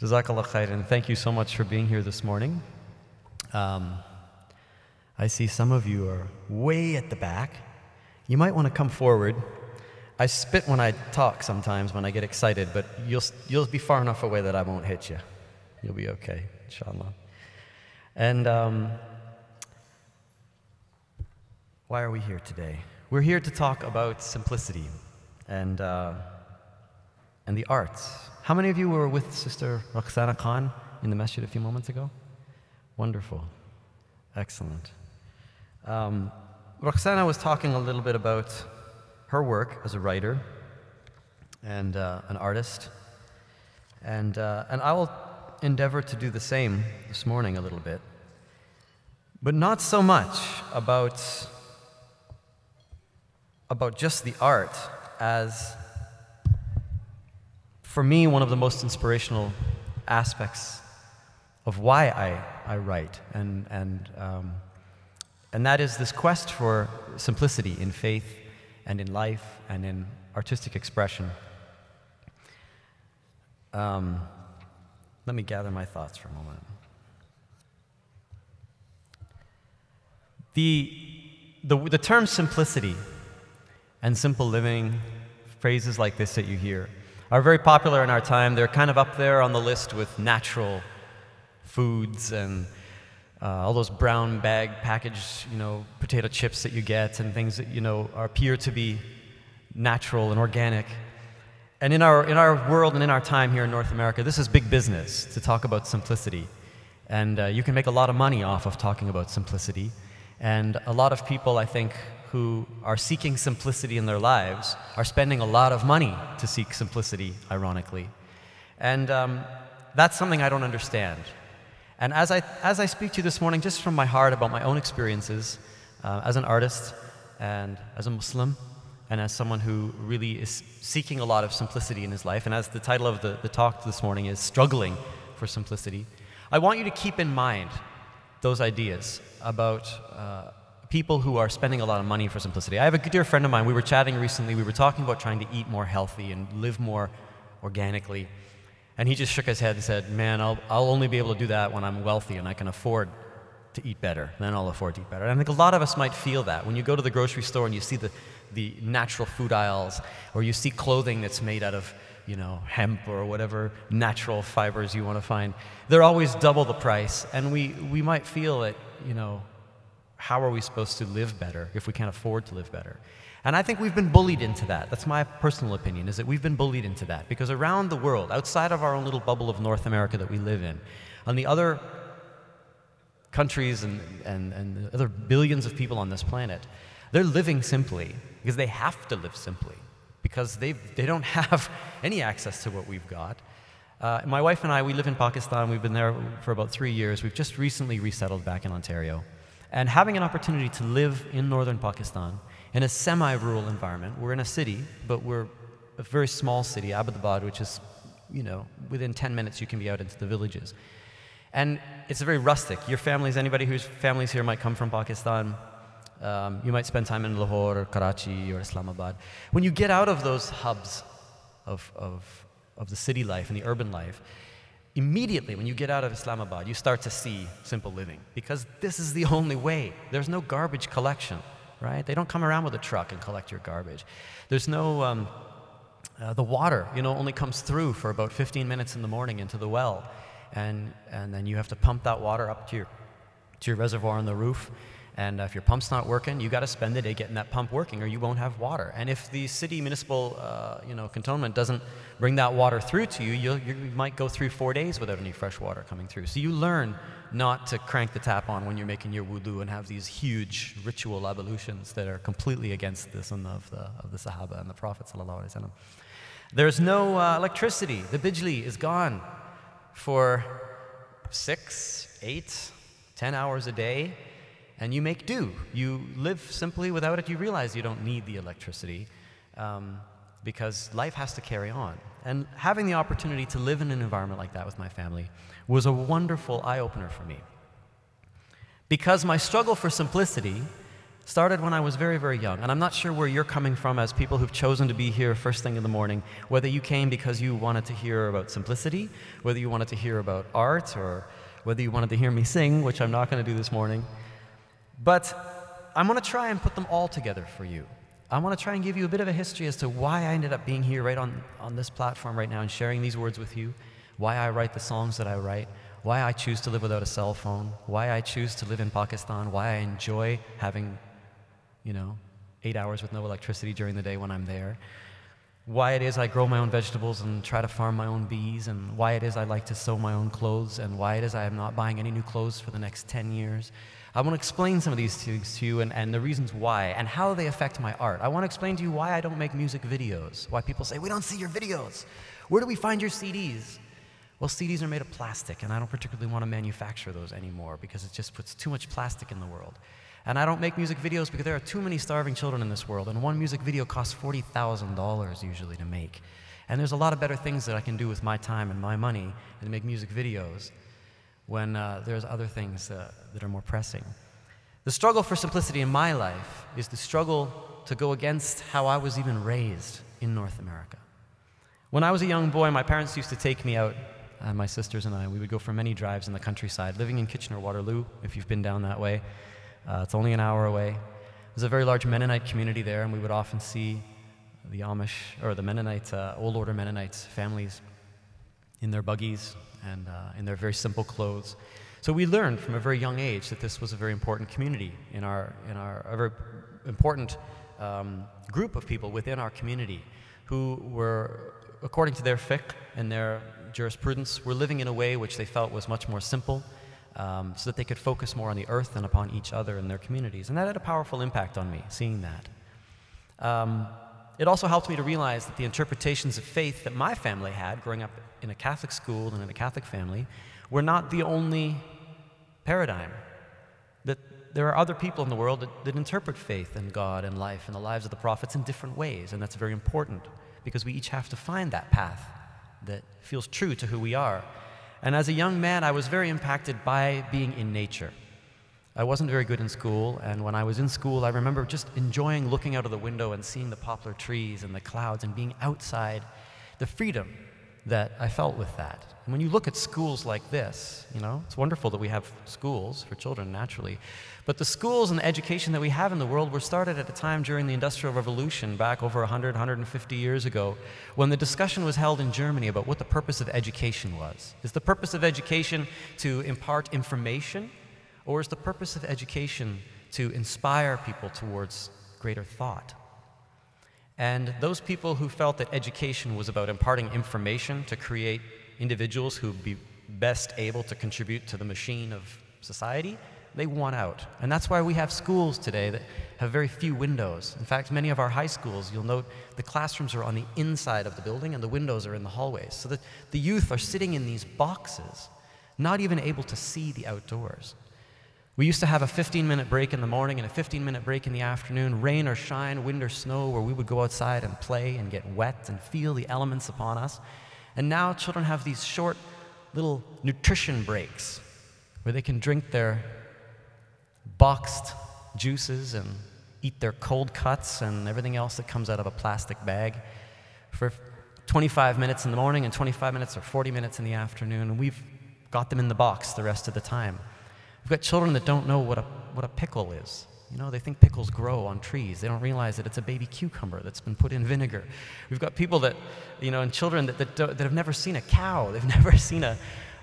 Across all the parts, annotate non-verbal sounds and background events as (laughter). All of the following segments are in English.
Jazakallah khairan. Thank you so much for being here this morning. Um, I see some of you are way at the back. You might want to come forward. I spit when I talk sometimes when I get excited, but you'll, you'll be far enough away that I won't hit you. You'll be okay, inshallah. And um, why are we here today? We're here to talk about simplicity and, uh, and the arts. How many of you were with Sister Rukhsana Khan in the masjid a few moments ago? Wonderful. Excellent. Um, Roxana was talking a little bit about her work as a writer and uh, an artist. And, uh, and I will endeavor to do the same this morning a little bit. But not so much about, about just the art as, for me, one of the most inspirational aspects of why I, I write. And, and, um, and that is this quest for simplicity in faith and in life and in artistic expression. Um, let me gather my thoughts for a moment. The, the, the term simplicity and simple living, phrases like this that you hear, are very popular in our time. They're kind of up there on the list with natural foods and uh, all those brown bag packaged, you know, potato chips that you get and things that, you know, appear to be natural and organic. And in our, in our world and in our time here in North America, this is big business to talk about simplicity. And uh, you can make a lot of money off of talking about simplicity. And a lot of people, I think, who are seeking simplicity in their lives are spending a lot of money to seek simplicity, ironically. And um, that's something I don't understand. And as I, as I speak to you this morning, just from my heart about my own experiences uh, as an artist and as a Muslim, and as someone who really is seeking a lot of simplicity in his life, and as the title of the, the talk this morning is Struggling for Simplicity, I want you to keep in mind those ideas about uh, people who are spending a lot of money for simplicity. I have a dear friend of mine, we were chatting recently, we were talking about trying to eat more healthy and live more organically. And he just shook his head and said, Man, I'll, I'll only be able to do that when I'm wealthy and I can afford to eat better. Then I'll afford to eat better. And I think a lot of us might feel that. When you go to the grocery store and you see the, the natural food aisles, or you see clothing that's made out of you know, hemp or whatever natural fibers you want to find, they're always double the price. And we, we might feel that, you know, how are we supposed to live better if we can't afford to live better? And I think we've been bullied into that. That's my personal opinion, is that we've been bullied into that. Because around the world, outside of our own little bubble of North America that we live in, on the other countries and, and, and other billions of people on this planet, they're living simply because they have to live simply because they they don't (laughs) have any access to what we've got. Uh, my wife and I, we live in Pakistan. We've been there for about three years. We've just recently resettled back in Ontario. And having an opportunity to live in northern Pakistan in a semi-rural environment. We're in a city, but we're a very small city, Abbottabad, which is, you know, within 10 minutes you can be out into the villages. And it's very rustic. Your families, anybody whose families here might come from Pakistan, um, you might spend time in Lahore or Karachi or Islamabad. When you get out of those hubs of, of, of the city life and the urban life, immediately when you get out of Islamabad, you start to see simple living because this is the only way. There's no garbage collection right? They don't come around with a truck and collect your garbage. There's no, um, uh, the water, you know, only comes through for about 15 minutes in the morning into the well. And, and then you have to pump that water up to your, to your reservoir on the roof. And if your pump's not working, you got to spend the day getting that pump working, or you won't have water. And if the city municipal, uh, you know, cantonment doesn't bring that water through to you, you might go through four days without any fresh water coming through. So you learn not to crank the tap on when you're making your wudu and have these huge ritual ablutions that are completely against the sunnah of the, of the Sahaba and the Prophet. There's no uh, electricity. The bijli is gone for six, eight, ten hours a day, and you make do. You live simply without it. You realize you don't need the electricity. Um, because life has to carry on. And having the opportunity to live in an environment like that with my family was a wonderful eye opener for me. Because my struggle for simplicity started when I was very, very young. And I'm not sure where you're coming from as people who've chosen to be here first thing in the morning, whether you came because you wanted to hear about simplicity, whether you wanted to hear about art, or whether you wanted to hear me sing, which I'm not going to do this morning. But I'm going to try and put them all together for you. I want to try and give you a bit of a history as to why I ended up being here right on, on this platform right now and sharing these words with you, why I write the songs that I write, why I choose to live without a cell phone, why I choose to live in Pakistan, why I enjoy having you know, eight hours with no electricity during the day when I'm there. Why it is I grow my own vegetables and try to farm my own bees, and why it is I like to sew my own clothes, and why it is I am not buying any new clothes for the next 10 years. I want to explain some of these things to you and, and the reasons why and how they affect my art. I want to explain to you why I don't make music videos, why people say, We don't see your videos. Where do we find your CDs? Well, CDs are made of plastic, and I don't particularly want to manufacture those anymore because it just puts too much plastic in the world. And I don't make music videos because there are too many starving children in this world, and one music video costs $40,000 usually to make. And there's a lot of better things that I can do with my time and my money than make music videos when uh, there's other things uh, that are more pressing. The struggle for simplicity in my life is the struggle to go against how I was even raised in North America. When I was a young boy, my parents used to take me out, uh, my sisters and I. We would go for many drives in the countryside, living in Kitchener Waterloo, if you've been down that way. Uh, it's only an hour away. There's a very large Mennonite community there, and we would often see the Amish or the Mennonite, uh, old order Mennonites families in their buggies and uh, in their very simple clothes. So we learned from a very young age that this was a very important community in our, in our a very important um, group of people within our community who were, according to their fiqh and their jurisprudence, were living in a way which they felt was much more simple um, so that they could focus more on the earth and upon each other and their communities. And that had a powerful impact on me, seeing that. Um, it also helped me to realize that the interpretations of faith that my family had, growing up in a Catholic school and in a Catholic family, were not the only paradigm. That there are other people in the world that, that interpret faith and God and life and the lives of the prophets in different ways, and that's very important because we each have to find that path that feels true to who we are. And as a young man, I was very impacted by being in nature. I wasn't very good in school, and when I was in school, I remember just enjoying looking out of the window and seeing the poplar trees and the clouds and being outside, the freedom that I felt with that. And when you look at schools like this, you know, it's wonderful that we have schools for children naturally, but the schools and the education that we have in the world were started at a time during the Industrial Revolution back over 100, 150 years ago, when the discussion was held in Germany about what the purpose of education was. Is the purpose of education to impart information, or is the purpose of education to inspire people towards greater thought? And those people who felt that education was about imparting information to create individuals who would be best able to contribute to the machine of society, they won out. And that's why we have schools today that have very few windows. In fact, many of our high schools, you'll note the classrooms are on the inside of the building and the windows are in the hallways. So that the youth are sitting in these boxes, not even able to see the outdoors. We used to have a 15 minute break in the morning and a 15 minute break in the afternoon, rain or shine, wind or snow, where we would go outside and play and get wet and feel the elements upon us. And now children have these short little nutrition breaks where they can drink their boxed juices and eat their cold cuts and everything else that comes out of a plastic bag for 25 minutes in the morning and 25 minutes or 40 minutes in the afternoon. And we've got them in the box the rest of the time. We've got children that don't know what a, what a pickle is. You know, they think pickles grow on trees. They don't realize that it's a baby cucumber that's been put in vinegar. We've got people that, you know, and children that, that, that have never seen a cow. (laughs) They've never seen a,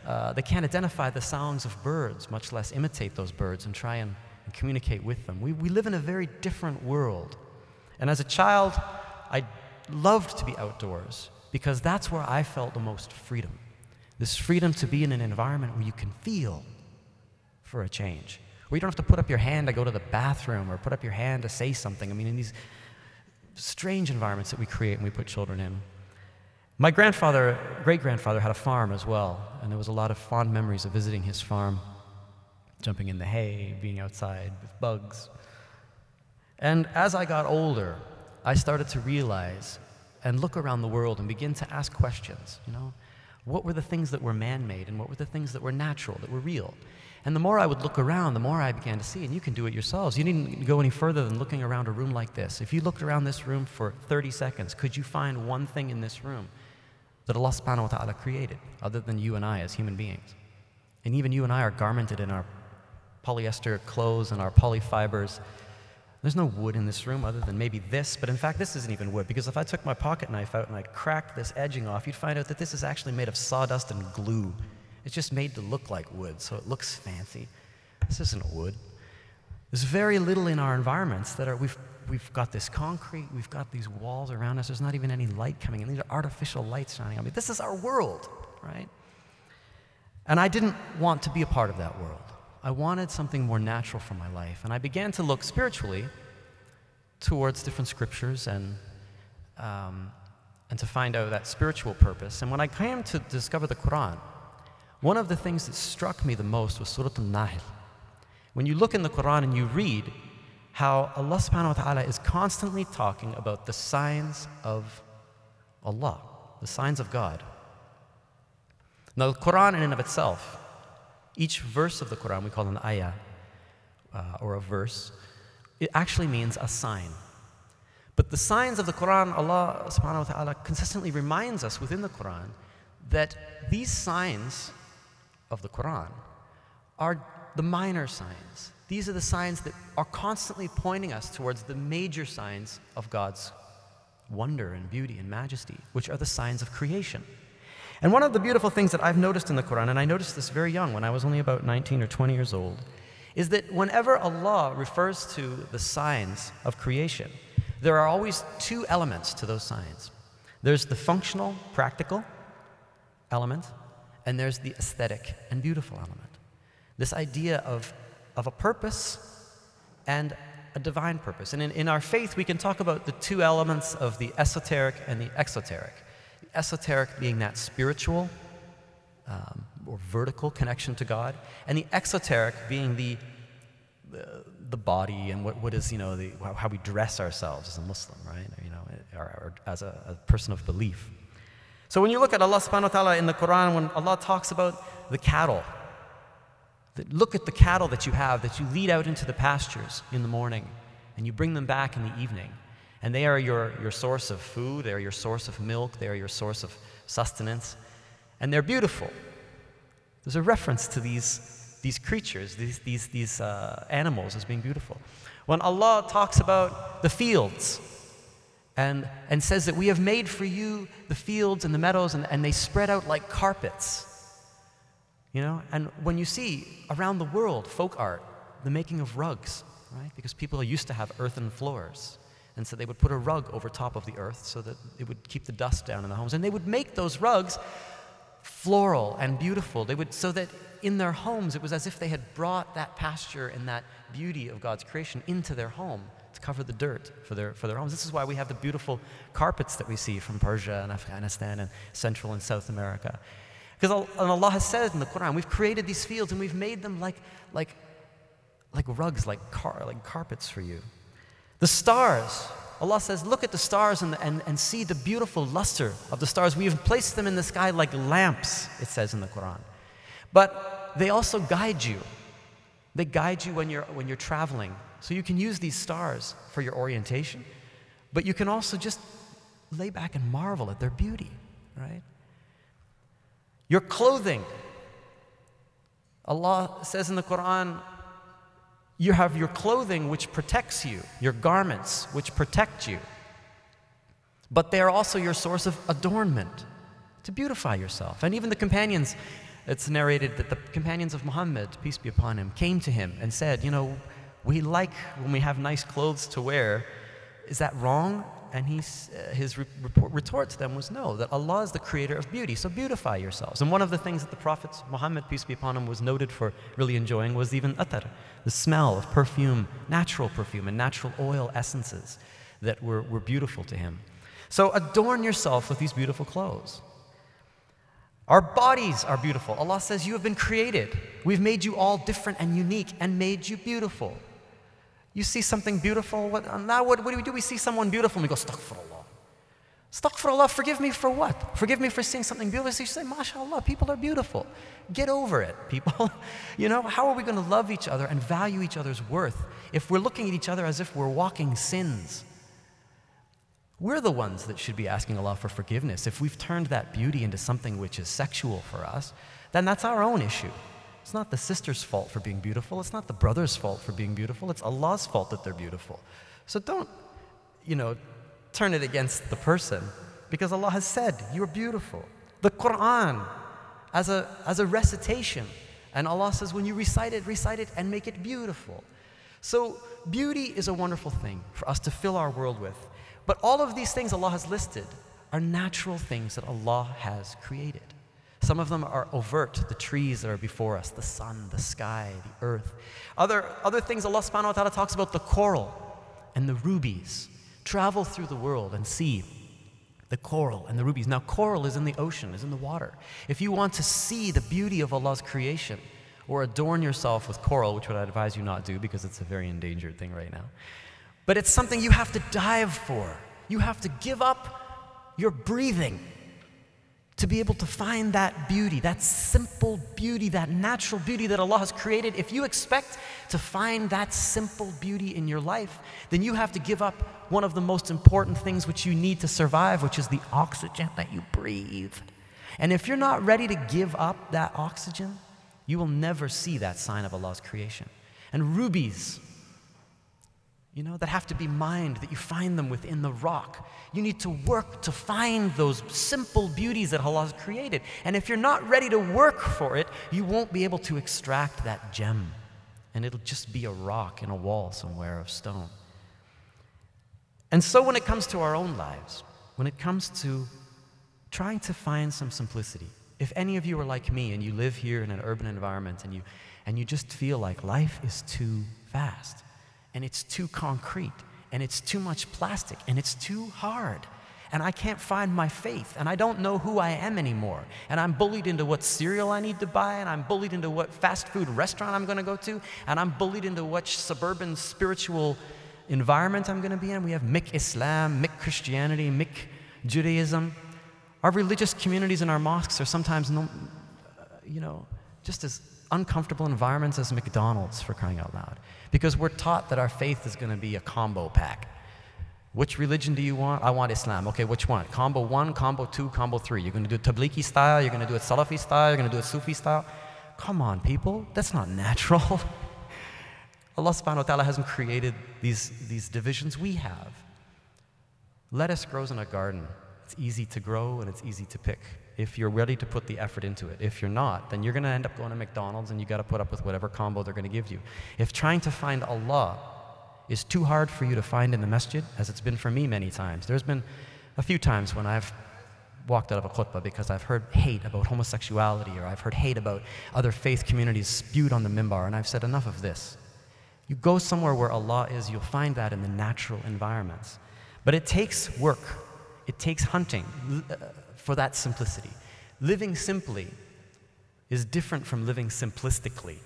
uh, they can't identify the songs of birds, much less imitate those birds and try and, and communicate with them. We, we live in a very different world. And as a child, I loved to be outdoors because that's where I felt the most freedom. This freedom to be in an environment where you can feel for a change. Where you don't have to put up your hand to go to the bathroom or put up your hand to say something. I mean, in these strange environments that we create and we put children in. My grandfather, great grandfather, had a farm as well, and there was a lot of fond memories of visiting his farm, jumping in the hay, being outside with bugs. And as I got older, I started to realize and look around the world and begin to ask questions, you know, What were the things that were man made and what were the things that were natural, that were real? And the more I would look around, the more I began to see, and you can do it yourselves. You needn't go any further than looking around a room like this. If you looked around this room for 30 seconds, could you find one thing in this room that Allah subhanahu wa ta'ala created, other than you and I as human beings? And even you and I are garmented in our polyester clothes and our polyfibers. There's no wood in this room other than maybe this, but in fact, this isn't even wood because if I took my pocket knife out and I cracked this edging off, you'd find out that this is actually made of sawdust and glue. It's just made to look like wood, so it looks fancy. This isn't wood. There's very little in our environments that are, we've, we've got this concrete, we've got these walls around us, there's not even any light coming in. These are artificial lights shining on me. This is our world, right? And I didn't want to be a part of that world. I wanted something more natural for my life. And I began to look spiritually towards different scriptures and, um, and to find out that spiritual purpose. And when I came to discover the Quran, one of the things that struck me the most was Surah Al-Nahl. When you look in the Quran and you read how Allah subhanahu wa ta'ala is constantly talking about the signs of Allah, the signs of God. Now, the Quran, in and of itself, each verse of the Quran, we call an ayah uh, or a verse, it actually means a sign. But the signs of the Quran, Allah subhanahu wa ta'ala consistently reminds us within the Quran that these signs of the Quran are the minor signs. These are the signs that are constantly pointing us towards the major signs of God's wonder and beauty and majesty, which are the signs of creation. And one of the beautiful things that I've noticed in the Quran, and I noticed this very young when I was only about 19 or 20 years old, is that whenever Allah refers to the signs of creation, there are always two elements to those signs. There's the functional, practical element, and there's the aesthetic and beautiful element. This idea of, of a purpose and a divine purpose. And in, in our faith, we can talk about the two elements of the esoteric and the exoteric. The esoteric being that spiritual um, or vertical connection to God, and the exoteric being the, the, the body and what, what is, you know, the, how we dress ourselves as a Muslim, right? You know, or, or as a, a person of belief. So when you look at Allah subhanahu wa ta'ala in the Quran, when Allah talks about the cattle, look at the cattle that you have that you lead out into the pastures in the morning and you bring them back in the evening. And they are your, your source of food, they are your source of milk, they are your source of sustenance. And they're beautiful. There's a reference to these, these creatures, these, these, these uh, animals as being beautiful. When Allah talks about the fields, and, and says that we have made for you the fields and the meadows, and, and they spread out like carpets. You know, and when you see around the world folk art, the making of rugs, right? Because people used to have earthen floors. And so they would put a rug over top of the earth so that it would keep the dust down in the homes. And they would make those rugs floral and beautiful. They would, so that in their homes, it was as if they had brought that pasture and that beauty of God's creation into their home cover the dirt for their, for their homes. This is why we have the beautiful carpets that we see from Persia and Afghanistan and Central and South America. Because Allah has said in the Quran, we've created these fields and we've made them like, like, like rugs, like, car, like carpets for you. The stars, Allah says, look at the stars and, and, and see the beautiful luster of the stars. We have placed them in the sky like lamps, it says in the Quran. But they also guide you. They guide you when you're, when you're traveling so you can use these stars for your orientation, but you can also just lay back and marvel at their beauty, right? Your clothing. Allah says in the Quran, you have your clothing which protects you, your garments which protect you. But they are also your source of adornment to beautify yourself. And even the companions, it's narrated that the companions of Muhammad, peace be upon him, came to him and said, You know, we like when we have nice clothes to wear. Is that wrong? And he's, uh, his re- retort to them was no, that Allah is the creator of beauty, so beautify yourselves. And one of the things that the Prophet Muhammad, peace be upon him, was noted for really enjoying was even atar, the smell of perfume, natural perfume, and natural oil essences that were, were beautiful to him. So adorn yourself with these beautiful clothes. Our bodies are beautiful. Allah says, You have been created. We've made you all different and unique and made you beautiful. You see something beautiful, what, now what, what do we do? We see someone beautiful and we go, Astaghfirullah. Astaghfirullah, forgive me for what? Forgive me for seeing something beautiful. So you say, MashaAllah, people are beautiful. Get over it, people. (laughs) you know, how are we going to love each other and value each other's worth if we're looking at each other as if we're walking sins? We're the ones that should be asking Allah for forgiveness. If we've turned that beauty into something which is sexual for us, then that's our own issue. It's not the sister's fault for being beautiful. It's not the brother's fault for being beautiful. It's Allah's fault that they're beautiful. So don't, you know, turn it against the person because Allah has said, You're beautiful. The Quran as a, as a recitation. And Allah says, When you recite it, recite it and make it beautiful. So, beauty is a wonderful thing for us to fill our world with. But all of these things Allah has listed are natural things that Allah has created. Some of them are overt, the trees that are before us, the sun, the sky, the earth. Other, other things Allah subhanahu wa ta'ala talks about the coral and the rubies. Travel through the world and see the coral and the rubies. Now, coral is in the ocean, is in the water. If you want to see the beauty of Allah's creation, or adorn yourself with coral, which would I advise you not do because it's a very endangered thing right now. But it's something you have to dive for. You have to give up your breathing to be able to find that beauty, that simple beauty, that natural beauty that Allah has created. If you expect to find that simple beauty in your life, then you have to give up one of the most important things which you need to survive, which is the oxygen that you breathe. And if you're not ready to give up that oxygen, you will never see that sign of Allah's creation. And rubies, you know, that have to be mined, that you find them within the rock. You need to work to find those simple beauties that Allah has created. And if you're not ready to work for it, you won't be able to extract that gem. And it'll just be a rock in a wall somewhere of stone. And so when it comes to our own lives, when it comes to trying to find some simplicity, if any of you are like me and you live here in an urban environment and you, and you just feel like life is too fast, and it's too concrete and it's too much plastic and it's too hard and I can't find my faith, and I don't know who I am anymore. And I'm bullied into what cereal I need to buy, and I'm bullied into what fast food restaurant I'm gonna go to, and I'm bullied into what suburban spiritual environment I'm gonna be in. We have Mick Islam, Mick Christianity, Mick Judaism. Our religious communities in our mosques are sometimes, no, you know, just as uncomfortable environments as McDonald's for crying out loud. Because we're taught that our faith is going to be a combo pack. Which religion do you want? I want Islam. Okay, which one? Combo one, combo two, combo three. You're going to do it Tablighi style, you're going to do it Salafi style, you're going to do it Sufi style. Come on, people, that's not natural. (laughs) Allah subhanahu wa ta'ala hasn't created these, these divisions, we have. Lettuce grows in a garden. It's easy to grow and it's easy to pick if you're ready to put the effort into it. If you're not, then you're going to end up going to McDonald's and you got to put up with whatever combo they're going to give you. If trying to find Allah is too hard for you to find in the masjid, as it's been for me many times, there's been a few times when I've walked out of a khutbah because I've heard hate about homosexuality or I've heard hate about other faith communities spewed on the mimbar, and I've said, enough of this. You go somewhere where Allah is, you'll find that in the natural environments. But it takes work, it takes hunting uh, for that simplicity. Living simply is different from living simplistically.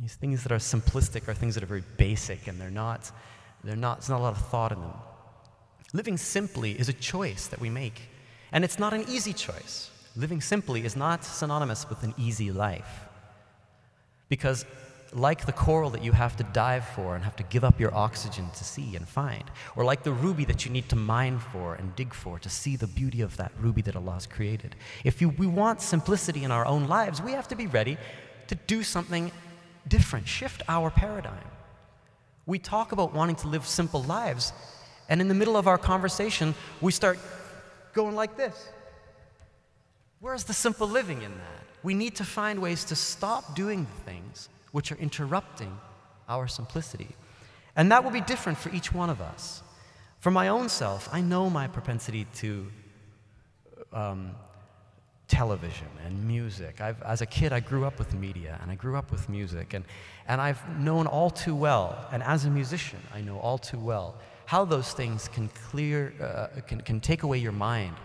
These things that are simplistic are things that are very basic and they're not, they're not, there's not a lot of thought in them. Living simply is a choice that we make, and it's not an easy choice. Living simply is not synonymous with an easy life. Because like the coral that you have to dive for and have to give up your oxygen to see and find, or like the ruby that you need to mine for and dig for to see the beauty of that ruby that Allah has created. If you, we want simplicity in our own lives, we have to be ready to do something different, shift our paradigm. We talk about wanting to live simple lives, and in the middle of our conversation, we start going like this. Where's the simple living in that? We need to find ways to stop doing things which are interrupting our simplicity. And that will be different for each one of us. For my own self, I know my propensity to um, television and music. I've, as a kid, I grew up with media and I grew up with music, and, and I've known all too well, and as a musician, I know all too well how those things can clear, uh, can, can take away your mind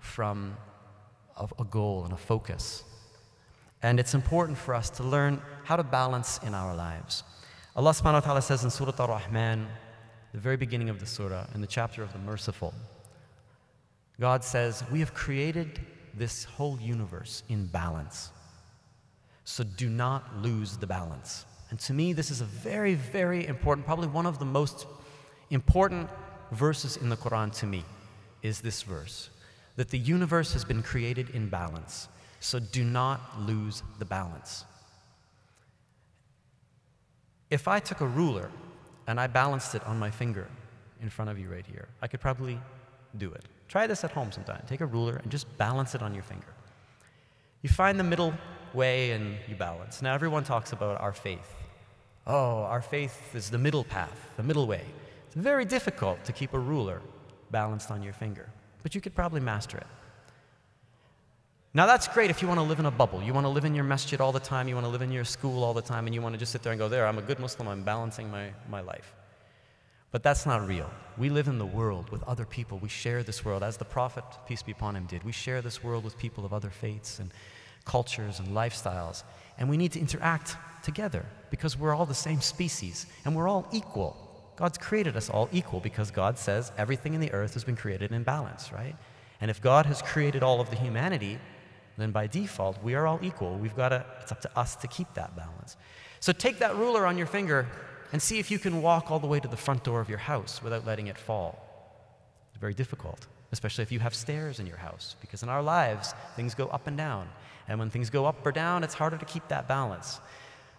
from a, a goal and a focus. And it's important for us to learn how to balance in our lives. Allah subhanahu wa ta'ala says in Surah Ar-Rahman, the very beginning of the surah, in the chapter of the merciful, God says, We have created this whole universe in balance. So do not lose the balance. And to me, this is a very, very important, probably one of the most important verses in the Quran to me, is this verse that the universe has been created in balance. So do not lose the balance. If I took a ruler and I balanced it on my finger in front of you right here, I could probably do it. Try this at home sometime. Take a ruler and just balance it on your finger. You find the middle way and you balance. Now, everyone talks about our faith. Oh, our faith is the middle path, the middle way. It's very difficult to keep a ruler balanced on your finger, but you could probably master it. Now, that's great if you want to live in a bubble. You want to live in your masjid all the time, you want to live in your school all the time, and you want to just sit there and go, There, I'm a good Muslim, I'm balancing my, my life. But that's not real. We live in the world with other people. We share this world, as the Prophet, peace be upon him, did. We share this world with people of other faiths and cultures and lifestyles. And we need to interact together because we're all the same species and we're all equal. God's created us all equal because God says everything in the earth has been created in balance, right? And if God has created all of the humanity, then by default, we are all equal. We've got to, it's up to us to keep that balance. So take that ruler on your finger and see if you can walk all the way to the front door of your house without letting it fall. It's very difficult, especially if you have stairs in your house, because in our lives, things go up and down. And when things go up or down, it's harder to keep that balance.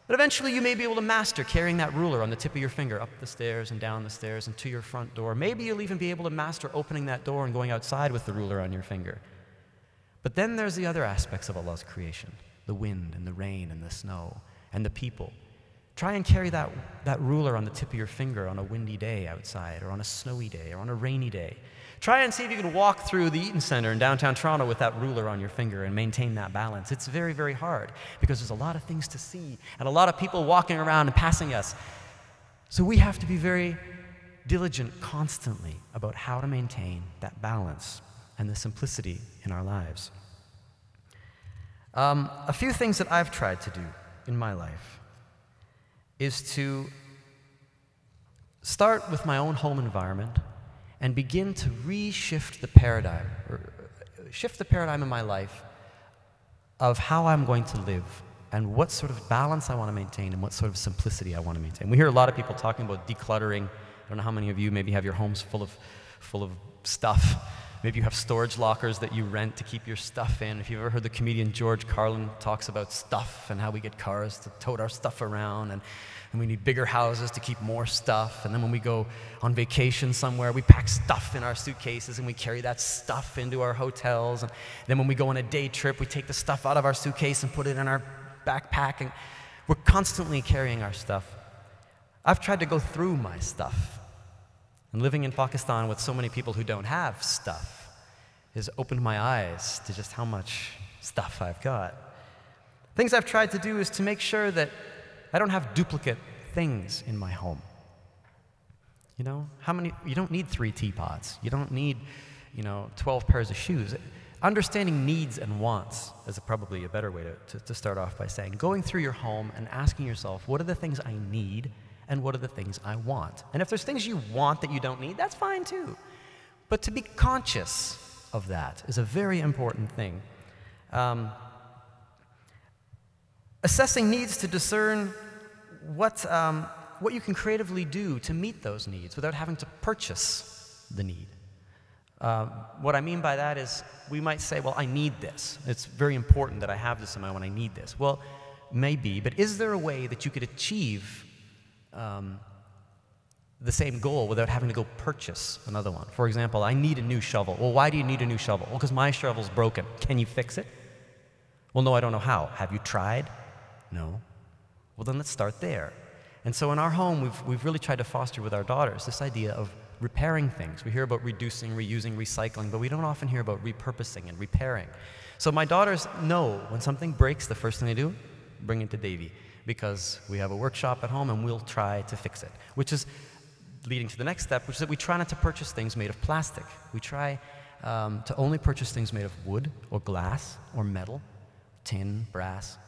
But eventually, you may be able to master carrying that ruler on the tip of your finger up the stairs and down the stairs and to your front door. Maybe you'll even be able to master opening that door and going outside with the ruler on your finger. But then there's the other aspects of Allah's creation the wind and the rain and the snow and the people Try and carry that, that ruler on the tip of your finger on a windy day outside, or on a snowy day, or on a rainy day. Try and see if you can walk through the Eaton Center in downtown Toronto with that ruler on your finger and maintain that balance. It's very, very hard because there's a lot of things to see and a lot of people walking around and passing us. So we have to be very diligent constantly about how to maintain that balance and the simplicity in our lives. Um, a few things that I've tried to do in my life is to start with my own home environment and begin to reshift the paradigm, or uh, shift the paradigm in my life of how I'm going to live and what sort of balance I want to maintain and what sort of simplicity I want to maintain. We hear a lot of people talking about decluttering. I don't know how many of you maybe have your homes full of, full of stuff. Maybe you have storage lockers that you rent to keep your stuff in. If you've ever heard the comedian George Carlin talks about stuff and how we get cars to tote our stuff around, and, and we need bigger houses to keep more stuff. And then when we go on vacation somewhere, we pack stuff in our suitcases and we carry that stuff into our hotels. And then when we go on a day trip, we take the stuff out of our suitcase and put it in our backpack. And we're constantly carrying our stuff. I've tried to go through my stuff and living in Pakistan with so many people who don't have stuff has opened my eyes to just how much stuff I've got. Things I've tried to do is to make sure that I don't have duplicate things in my home. You know, how many, you don't need three teapots. You don't need, you know, 12 pairs of shoes. Understanding needs and wants is probably a better way to, to, to start off by saying, going through your home and asking yourself, what are the things I need and what are the things I want. And if there's things you want that you don't need, that's fine too. But to be conscious of that is a very important thing. Um, assessing needs to discern what, um, what you can creatively do to meet those needs without having to purchase the need. Uh, what I mean by that is we might say, well, I need this. It's very important that I have this in my when I need this. Well, maybe, but is there a way that you could achieve um, the same goal without having to go purchase another one. For example, I need a new shovel. Well, why do you need a new shovel? Well, because my shovel's broken. Can you fix it? Well, no, I don't know how. Have you tried? No. Well, then let's start there. And so in our home, we've, we've really tried to foster with our daughters this idea of repairing things. We hear about reducing, reusing, recycling, but we don't often hear about repurposing and repairing. So my daughters know when something breaks, the first thing they do, bring it to Davy because we have a workshop at home and we'll try to fix it. Which is leading to the next step, which is that we try not to purchase things made of plastic. We try um, to only purchase things made of wood or glass or metal, tin, brass,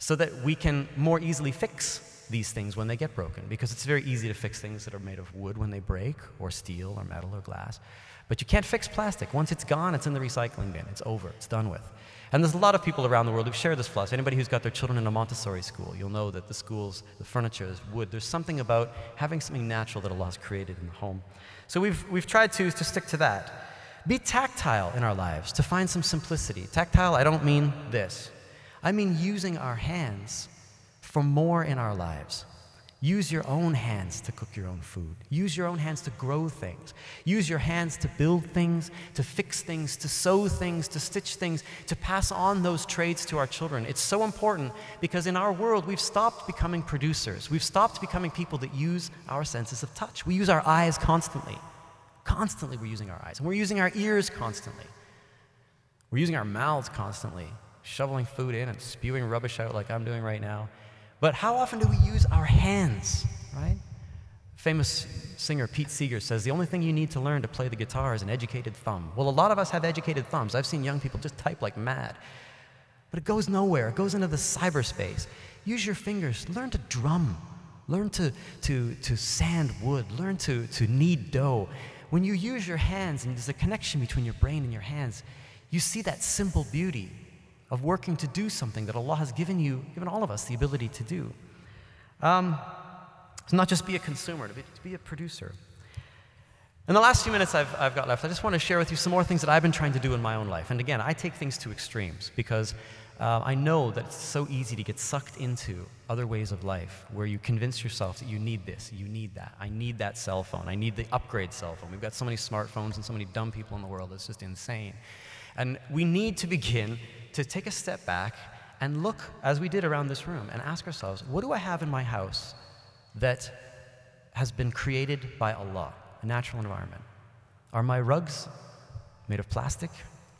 so that we can more easily fix these things when they get broken. Because it's very easy to fix things that are made of wood when they break, or steel, or metal, or glass. But you can't fix plastic. Once it's gone, it's in the recycling bin. It's over. It's done with. And there's a lot of people around the world who've shared this philosophy. Anybody who's got their children in a Montessori school, you'll know that the schools, the furniture is wood. There's something about having something natural that Allah's created in the home. So we've, we've tried to, to stick to that. Be tactile in our lives to find some simplicity. Tactile, I don't mean this. I mean using our hands for more in our lives. Use your own hands to cook your own food. Use your own hands to grow things. Use your hands to build things, to fix things, to sew things, to stitch things, to pass on those trades to our children. It's so important because in our world, we've stopped becoming producers. We've stopped becoming people that use our senses of touch. We use our eyes constantly. Constantly, we're using our eyes. And we're using our ears constantly. We're using our mouths constantly, shoveling food in and spewing rubbish out like I'm doing right now. But how often do we use our hands, right? Famous singer Pete Seeger says the only thing you need to learn to play the guitar is an educated thumb. Well, a lot of us have educated thumbs. I've seen young people just type like mad. But it goes nowhere, it goes into the cyberspace. Use your fingers, learn to drum, learn to, to, to sand wood, learn to, to knead dough. When you use your hands and there's a connection between your brain and your hands, you see that simple beauty of working to do something that Allah has given you, given all of us the ability to do. Um, not just be a consumer, to be, to be a producer. In the last few minutes I've, I've got left, I just want to share with you some more things that I've been trying to do in my own life. And again, I take things to extremes because uh, I know that it's so easy to get sucked into other ways of life where you convince yourself that you need this, you need that. I need that cell phone. I need the upgrade cell phone. We've got so many smartphones and so many dumb people in the world. It's just insane. And we need to begin to take a step back and look, as we did around this room, and ask ourselves what do I have in my house that has been created by Allah, a natural environment? Are my rugs made of plastic?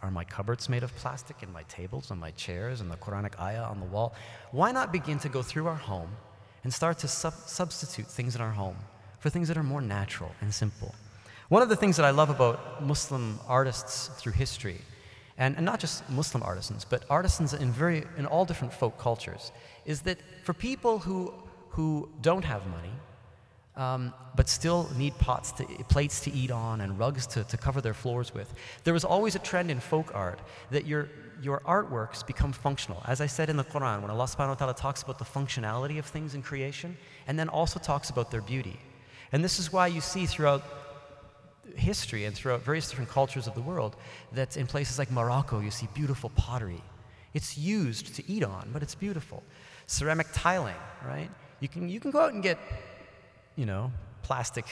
Are my cupboards made of plastic? And my tables and my chairs and the Quranic ayah on the wall? Why not begin to go through our home and start to sub- substitute things in our home for things that are more natural and simple? One of the things that I love about Muslim artists through history and, and not just Muslim artisans, but artisans in, very, in all different folk cultures, is that for people who, who don't have money, um, but still need pots to, plates to eat on and rugs to, to cover their floors with. There was always a trend in folk art that your, your artworks become functional. As I said in the Quran, when Allah subhanahu wa ta'ala talks about the functionality of things in creation, and then also talks about their beauty. And this is why you see throughout history and throughout various different cultures of the world that in places like Morocco you see beautiful pottery. It's used to eat on, but it's beautiful. Ceramic tiling, right? You can, you can go out and get, you know, plastic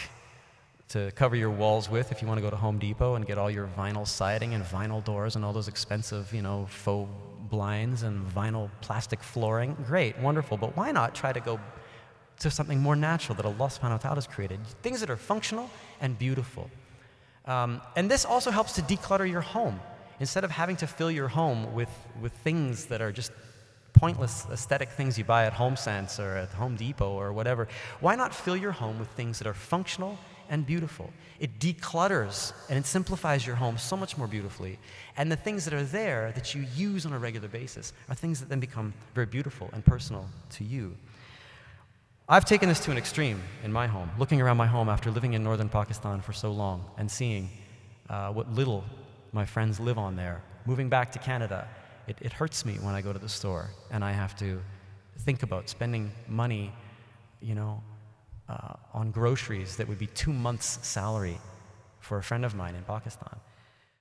to cover your walls with if you want to go to Home Depot and get all your vinyl siding and vinyl doors and all those expensive, you know, faux blinds and vinyl plastic flooring. Great, wonderful, but why not try to go to something more natural that Allah subhanahu wa ta'ala has created? Things that are functional and beautiful. Um, and this also helps to declutter your home. Instead of having to fill your home with, with things that are just pointless aesthetic things you buy at HomeSense or at Home Depot or whatever, why not fill your home with things that are functional and beautiful? It declutters and it simplifies your home so much more beautifully. And the things that are there that you use on a regular basis are things that then become very beautiful and personal to you. I've taken this to an extreme in my home, looking around my home after living in northern Pakistan for so long and seeing uh, what little my friends live on there. Moving back to Canada, it, it hurts me when I go to the store and I have to think about spending money, you know, uh, on groceries that would be two months' salary for a friend of mine in Pakistan.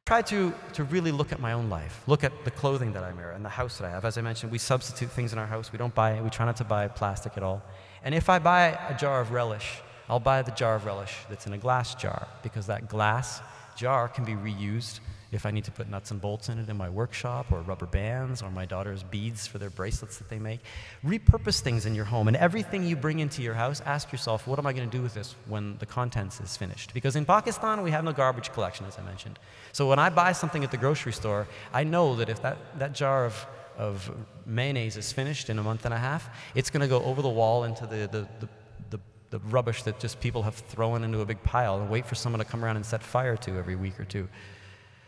Try to, to really look at my own life, look at the clothing that I wear and the house that I have. As I mentioned, we substitute things in our house. We don't buy, we try not to buy plastic at all. And if I buy a jar of relish, I'll buy the jar of relish that's in a glass jar because that glass jar can be reused if I need to put nuts and bolts in it in my workshop or rubber bands or my daughter's beads for their bracelets that they make. Repurpose things in your home and everything you bring into your house, ask yourself, what am I going to do with this when the contents is finished? Because in Pakistan, we have no garbage collection, as I mentioned. So when I buy something at the grocery store, I know that if that, that jar of of mayonnaise is finished in a month and a half, it's going to go over the wall into the, the, the, the, rubbish that just people have thrown into a big pile and wait for someone to come around and set fire to every week or two.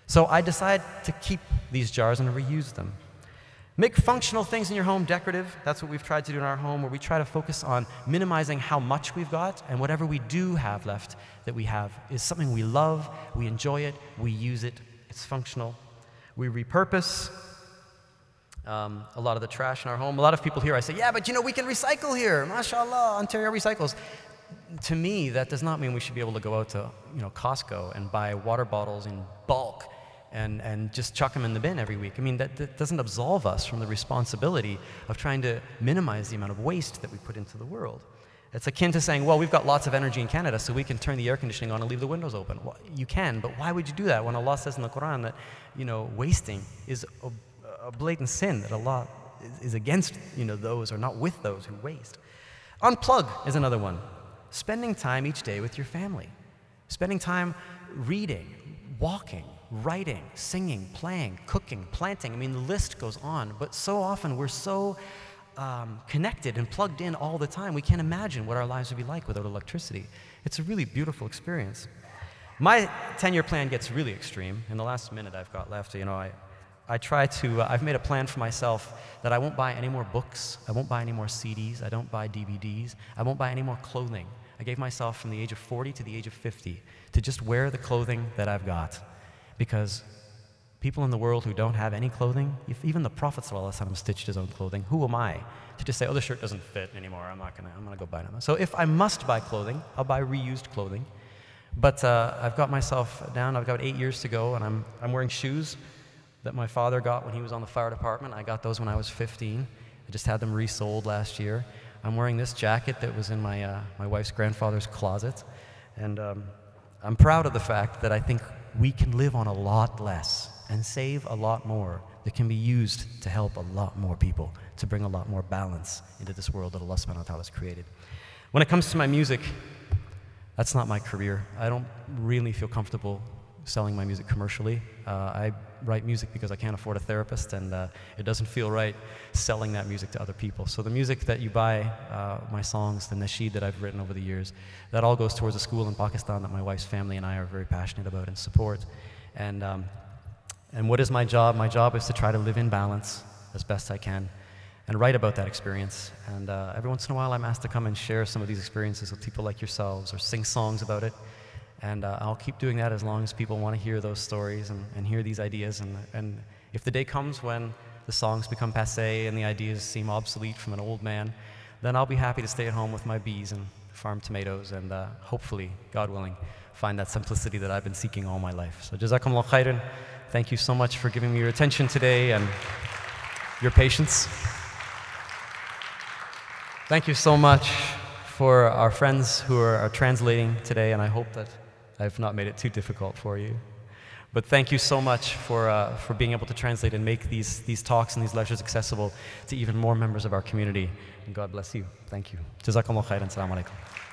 So I decide to keep these jars and reuse them. Make functional things in your home decorative. That's what we've tried to do in our home, where we try to focus on minimizing how much we've got, and whatever we do have left that we have is something we love, we enjoy it, we use it, it's functional. We repurpose um, a lot of the trash in our home. A lot of people here, I say, yeah, but you know, we can recycle here. MashaAllah, Ontario recycles. To me, that does not mean we should be able to go out to you know, Costco and buy water bottles in bulk and, and just chuck them in the bin every week. I mean, that, that doesn't absolve us from the responsibility of trying to minimize the amount of waste that we put into the world. It's akin to saying, well, we've got lots of energy in Canada, so we can turn the air conditioning on and leave the windows open. Well, you can, but why would you do that when Allah says in the Quran that, you know, wasting is a, a blatant sin, that Allah is, is against, you know, those or not with those who waste. Unplug is another one. Spending time each day with your family. Spending time reading, walking, writing, singing, playing, cooking, planting. I mean, the list goes on. But so often we're so um, connected and plugged in all the time, we can't imagine what our lives would be like without electricity. It's a really beautiful experience. My 10 year plan gets really extreme. In the last minute I've got left, you know, I, I try to, uh, I've made a plan for myself that I won't buy any more books, I won't buy any more CDs, I don't buy DVDs, I won't buy any more clothing. I gave myself from the age of 40 to the age of 50 to just wear the clothing that I've got. Because people in the world who don't have any clothing, if even the Prophet ﷺ stitched his own clothing, who am I to just say, oh, this shirt doesn't fit anymore, I'm not gonna, I'm gonna go buy another. So if I must buy clothing, I'll buy reused clothing. But uh, I've got myself down, I've got eight years to go, and I'm, I'm wearing shoes that my father got when he was on the fire department. I got those when I was 15. I just had them resoled last year. I'm wearing this jacket that was in my, uh, my wife's grandfather's closet. And um, I'm proud of the fact that I think we can live on a lot less and save a lot more that can be used to help a lot more people, to bring a lot more balance into this world that Allah subhanahu wa ta'ala has created. When it comes to my music, that's not my career. I don't really feel comfortable selling my music commercially. Uh, I write music because I can't afford a therapist, and uh, it doesn't feel right selling that music to other people. So the music that you buy, uh, my songs, the nasheed that I've written over the years, that all goes towards a school in Pakistan that my wife's family and I are very passionate about and support. And, um, and what is my job? My job is to try to live in balance as best I can and write about that experience. And uh, every once in a while, I'm asked to come and share some of these experiences with people like yourselves or sing songs about it. And uh, I'll keep doing that as long as people want to hear those stories and, and hear these ideas. And, and if the day comes when the songs become passe and the ideas seem obsolete from an old man, then I'll be happy to stay at home with my bees and farm tomatoes and uh, hopefully, God willing, find that simplicity that I've been seeking all my life. So, Jazakumullah khairan. Thank you so much for giving me your attention today and your patience. Thank you so much for our friends who are, are translating today, and I hope that I've not made it too difficult for you. But thank you so much for, uh, for being able to translate and make these, these talks and these lectures accessible to even more members of our community. And God bless you. Thank you. Jazakallah khairan. Assalamu alaikum.